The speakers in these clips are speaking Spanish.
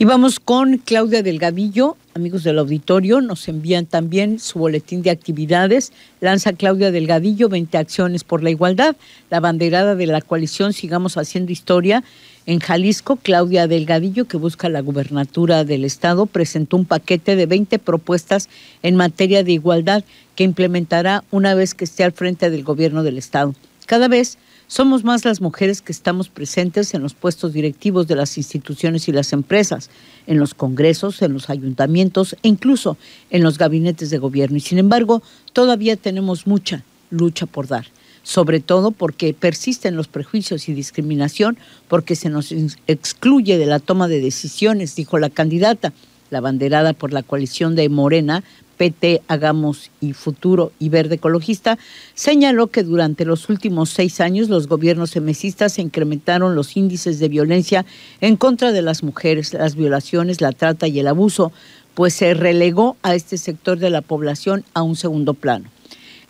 Y vamos con Claudia Delgadillo, amigos del auditorio, nos envían también su boletín de actividades. Lanza Claudia Delgadillo 20 acciones por la igualdad, la banderada de la coalición Sigamos haciendo historia. En Jalisco, Claudia Delgadillo, que busca la gubernatura del estado, presentó un paquete de 20 propuestas en materia de igualdad que implementará una vez que esté al frente del gobierno del estado. Cada vez somos más las mujeres que estamos presentes en los puestos directivos de las instituciones y las empresas, en los congresos, en los ayuntamientos e incluso en los gabinetes de gobierno. Y sin embargo, todavía tenemos mucha lucha por dar, sobre todo porque persisten los prejuicios y discriminación, porque se nos excluye de la toma de decisiones, dijo la candidata la banderada por la coalición de Morena, PT Hagamos y Futuro y Verde Ecologista, señaló que durante los últimos seis años los gobiernos semesistas incrementaron los índices de violencia en contra de las mujeres, las violaciones, la trata y el abuso, pues se relegó a este sector de la población a un segundo plano.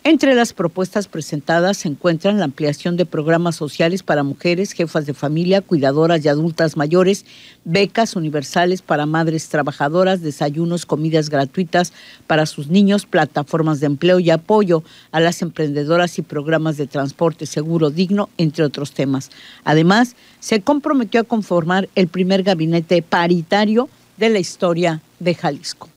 Entre las propuestas presentadas se encuentran la ampliación de programas sociales para mujeres, jefas de familia, cuidadoras y adultas mayores, becas universales para madres trabajadoras, desayunos, comidas gratuitas para sus niños, plataformas de empleo y apoyo a las emprendedoras y programas de transporte seguro digno, entre otros temas. Además, se comprometió a conformar el primer gabinete paritario de la historia de Jalisco.